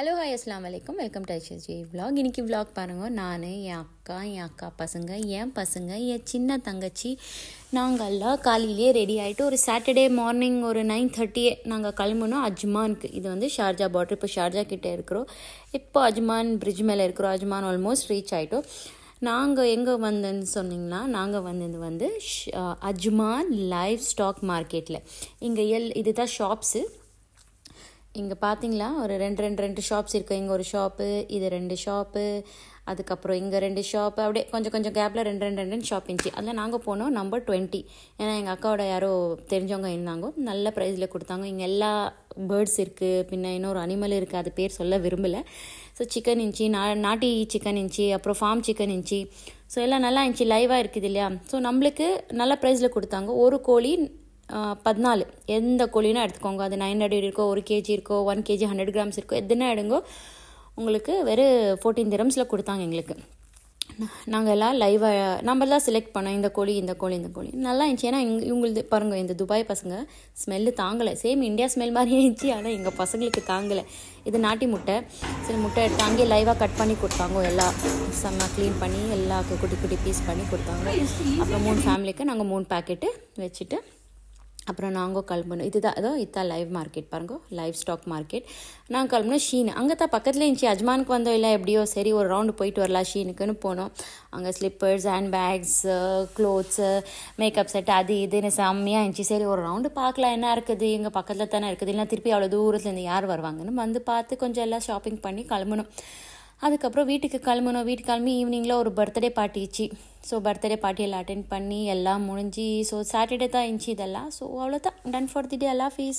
Hello hi அஸ்லாம் வலைக்கம் welcome to Aishi vlog. இன்னைக்கு vlog பாருங்கள் நான் என் அக்கா என் அக்கா பசங்க என் பசங்க என் சின்ன தங்கச்சி. நாங்கள்லாம் காலையிலேயே ரெடி ஆகிட்டு ஒரு சாட்டர்டே மார்னிங் ஒரு நைன் தேர்ட்டியே நாங்கள் கிளம்புனோம். அஜ்மானுக்கு. இது வந்து ஷார்ஜா பார்டர் இப்போ ஷார்ஜா கிட்டே இருக்கிறோம். இப்போ அஜ்மான் பிரிட்ஜ் மேலே இருக்கிறோம். அஜ்மான் ஆல்மோஸ்ட் ரீச் ஆகிட்டோம் நாங்கள் எங்கே வந்தேன்னு சொன்னிங்கன்னா நாங்கள் வந்தது வந்து அஜ்மான் லைவ் ஸ்டாக் மார்க்கெட்டில் இங்கே எல் இதுதான் ஷாப்ஸு இங்கே பார்த்தீங்களா ஒரு ரெண்டு ரெண்டு ரெண்டு ஷாப்ஸ் இருக்குது இங்கே ஒரு ஷாப்பு இது ரெண்டு ஷாப்பு அதுக்கப்புறம் இங்கே ரெண்டு ஷாப்பு அப்படியே கொஞ்சம் கொஞ்சம் கேப்பில் ரெண்டு ரெண்டு ரெண்டு ஷாப் இருந்துச்சு அதில் நாங்கள் போனோம் நம்பர் டுவெண்ட்டி ஏன்னா எங்கள் அக்காவோட யாரோ தெரிஞ்சவங்க இருந்தாங்க. நல்ல ப்ரைஸில் கொடுத்தாங்க. இங்கே எல்லா பேர்ட்ஸ் இருக்குது பின்ன இன்னொரு அனிமல் இருக்குது அது பேர் சொல்ல விரும்பலை. ஸோ சிக்கன் இருந்துச்சு நா நாட்டி சிக்கன் இருந்துச்சு அப்புறம் ஃபார்ம் சிக்கன் இருந்துச்சு ஸோ எல்லாம் நல்லா இருந்துச்சு. லைவாக இருக்குது இல்லையா? ஸோ நம்மளுக்கு நல்ல ப்ரைஸில் கொடுத்தாங்க. ஒரு கோழி பதினாலு. எந்த கோழினா எடுத்துக்கோங்க. அது நைன் ஹண்ட்ரட் இருக்கோ ஒரு கேஜி இருக்கோ ஒன் கேஜி ஹண்ட்ரட் கிராம்ஸ் இருக்கோ எதுனா எடுங்கோ உங்களுக்கு வெறும் ஃபோர்டீன் திரம்ஸில் கொடுத்தாங்க எங்களுக்கு. நாங்கள் எல்லாம் லைவாக நம்ம தான் செலக்ட் பண்ணோம். இந்த கோழி இந்த கோழி இந்த கோழி. நல்லா இருந்துச்சு. ஏன்னா இங் இவங்களுது பாருங்க இந்த துபாய் பசங்க ஸ்மெல்லு தாங்கலை. சேம் இந்தியா ஸ்மெல் மாதிரியே இருந்துச்சு. ஆனால் எங்கள் பசங்களுக்கு தாங்கலை. இது நாட்டி முட்டை. சரி முட்டை எடுத்து அங்கேயே லைவாக கட் பண்ணி கொடுத்தாங்க. எல்லாம் செம்ம க்ளீன் பண்ணி எல்லா குட்டி குட்டி பீஸ் பண்ணி கொடுத்தாங்க. அப்புறம் மூணு ஃபேமிலிக்கு நாங்கள் மூணு பேக்கெட்டு வச்சுட்டு அப்புறம் நாங்கள் கிளம்பணும் இதுதான் அதோ இதுதான் லைவ் மார்க்கெட் பாருங்க. லைவ் ஸ்டாக் மார்க்கெட் நாங்கள் கிளம்புனோம் ஷீன். அங்கே தான் பக்கத்தில் இருந்துச்சு. அஜ்மானுக்கு வந்தோம் இல்லை எப்படியோ சரி ஒரு ரவுண்டு போயிட்டு வரலாம் ஷீனுக்குன்னு போனோம். அங்கே slippers hand bags clothes makeup set அது இதுன்னு செம்மையாக இருந்துச்சு. சரி ஒரு ரவுண்டு பார்க்கலாம் என்ன இருக்குது? எங்கள் பக்கத்தில் தானே இருக்குது. இல்லைன்னா திருப்பி அவ்வளோ தூரத்துலேருந்து யார் வருவாங்கன்னு வந்து பார்த்து கொஞ்சம் எல்லாம் ஷாப்பிங் பண்ணி கிளம்பணும் அதுக்கப்புறம் வீட்டுக்கு கிளம்பணும் வீட்டுக்கு கிளம்பி ஈவினிங்கில் ஒரு பர்த்டே பார்ட்டிச்சு ஸோ பர்த்டே பார்ட்டி எல்லாம் அட்டென்ட் பண்ணி எல்லாம் முடிஞ்சு ஸோ சாட்டர்டே தான் இருந்துச்சு இதெல்லாம். ஸோ அவ்வளோதான் டன் ஃபார் தி டே எல்லாம் ஃபீஸ்